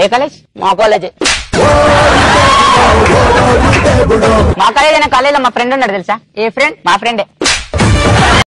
ఏ college? మా college. మా college అయినా కాలేజ్లో మా ఫ్రెండ్ ఉన్నాడు తెలుసా? ఏ ఫ్రెండ్? మా ఫ్రెండే.